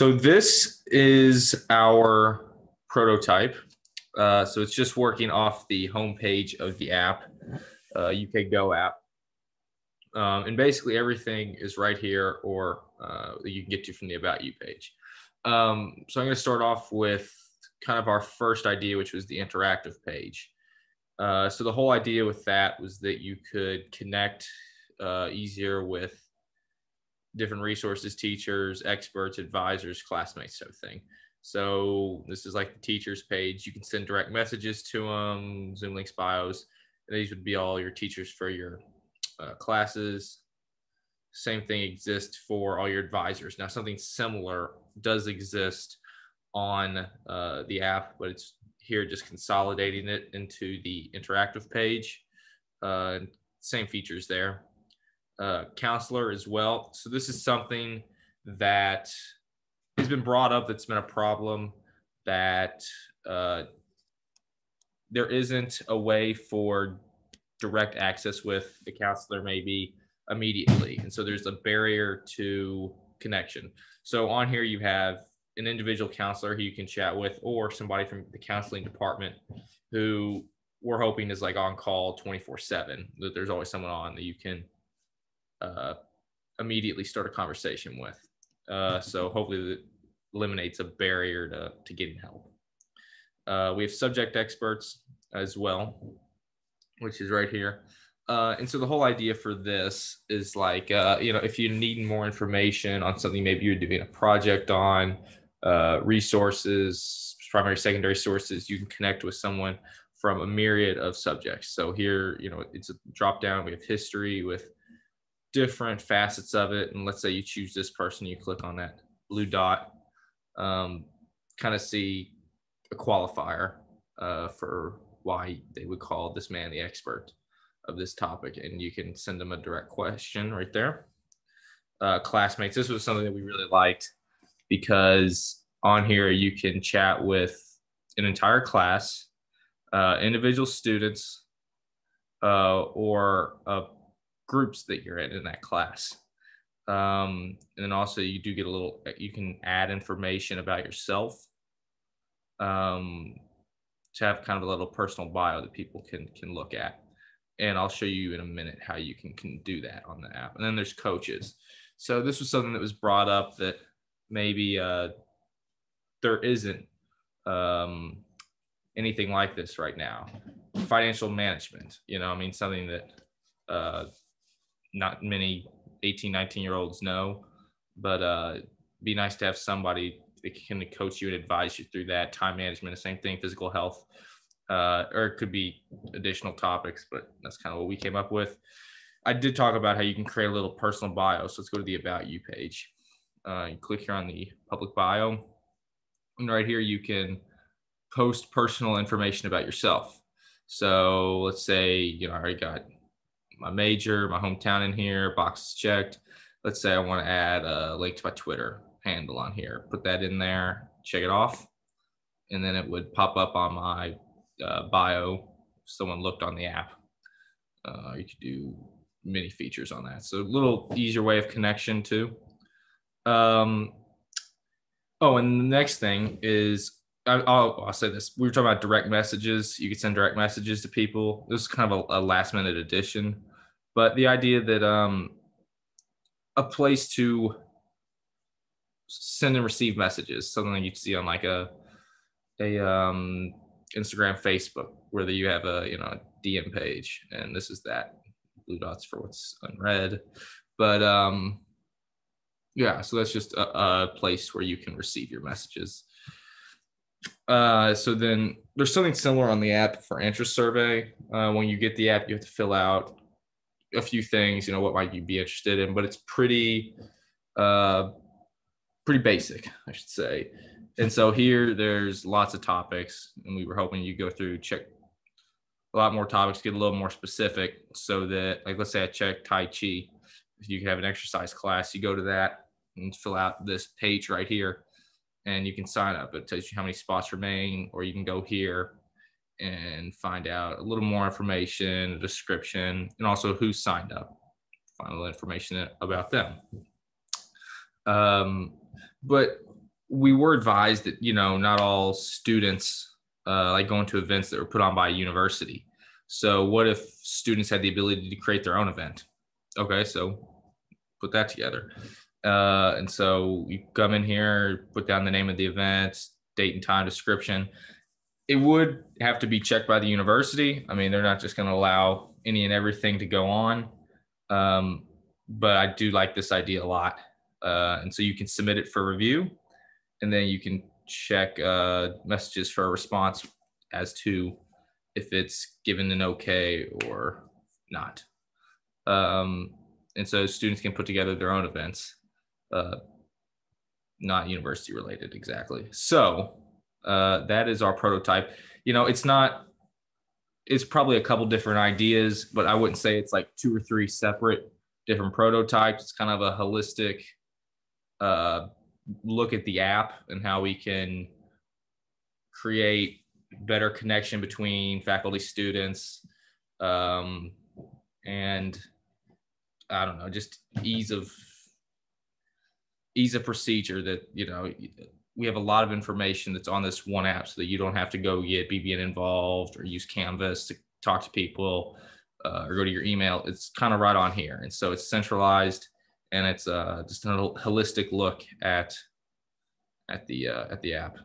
So this is our prototype. Uh, so it's just working off the homepage of the app, uh, UK Go app. Um, and basically everything is right here or uh, you can get to from the About You page. Um, so I'm going to start off with kind of our first idea, which was the interactive page. Uh, so the whole idea with that was that you could connect uh, easier with different resources, teachers, experts, advisors, classmates, sort of thing. So this is like the teachers page. You can send direct messages to them, Zoom links, bios. These would be all your teachers for your uh, classes. Same thing exists for all your advisors. Now something similar does exist on uh, the app, but it's here just consolidating it into the interactive page. Uh, same features there. Uh, counselor as well. So this is something that has been brought up that's been a problem that uh, there isn't a way for direct access with the counselor maybe immediately and so there's a barrier to connection so on here you have an individual counselor who you can chat with or somebody from the counseling department who we're hoping is like on call 24 7 that there's always someone on that you can uh, immediately start a conversation with uh, so hopefully that eliminates a barrier to, to getting help uh, we have subject experts as well which is right here uh, and so the whole idea for this is like, uh, you know, if you need more information on something, maybe you're doing a project on uh, resources, primary, secondary sources, you can connect with someone from a myriad of subjects. So here, you know, it's a drop down. We have history with different facets of it. And let's say you choose this person, you click on that blue dot, um, kind of see a qualifier uh, for why they would call this man the expert of this topic. And you can send them a direct question right there. Uh, classmates, this was something that we really liked because on here you can chat with an entire class, uh, individual students, uh, or uh, groups that you're in in that class. Um, and then also you do get a little, you can add information about yourself um, to have kind of a little personal bio that people can can look at. And I'll show you in a minute how you can, can do that on the app. And then there's coaches. So this was something that was brought up that maybe uh, there isn't um, anything like this right now. Financial management, you know, I mean, something that uh, not many 18, 19 year olds know, but uh, be nice to have somebody that can coach you and advise you through that. Time management, the same thing, physical health, uh, or it could be additional topics, but that's kind of what we came up with. I did talk about how you can create a little personal bio. So let's go to the About You page uh, you click here on the public bio. And right here, you can post personal information about yourself. So let's say, you know, I already got my major, my hometown in here, boxes checked. Let's say I want to add a link to my Twitter handle on here. Put that in there, check it off. And then it would pop up on my uh, bio. Someone looked on the app. Uh, you could do many features on that. So a little easier way of connection too. Um, oh, and the next thing is I'll, I'll, say this. We were talking about direct messages. You could send direct messages to people. This is kind of a, a last minute addition, but the idea that um, a place to send and receive messages, something you'd see on like a a um, Instagram, Facebook, where you have a you know DM page, and this is that blue dots for what's unread. But um, yeah, so that's just a, a place where you can receive your messages. Uh, so then there's something similar on the app for interest survey. Uh, when you get the app, you have to fill out a few things. You know, what might you be interested in? But it's pretty, uh, pretty basic, I should say. And so here, there's lots of topics, and we were hoping you go through check a lot more topics, get a little more specific, so that like let's say I check Tai Chi if you have an exercise class, you go to that and fill out this page right here and you can sign up. It tells you how many spots remain, or you can go here and find out a little more information, description, and also who signed up, little information about them. Um, but we were advised that you know not all students uh, like going to events that were put on by a university. So what if students had the ability to create their own event? Okay, so put that together. Uh, and so you come in here, put down the name of the event, date and time description. It would have to be checked by the university. I mean, they're not just going to allow any and everything to go on. Um, but I do like this idea a lot. Uh, and so you can submit it for review and then you can check uh, messages for a response as to if it's given an okay or not. Um, and so students can put together their own events, uh, not university related exactly. So uh, that is our prototype. You know, it's not. It's probably a couple different ideas, but I wouldn't say it's like two or three separate different prototypes. It's kind of a holistic uh, look at the app and how we can create better connection between faculty students um, and i don't know just ease of ease of procedure that you know we have a lot of information that's on this one app so that you don't have to go get bbn involved or use canvas to talk to people uh, or go to your email it's kind of right on here and so it's centralized and it's uh, just a holistic look at at the uh, at the app.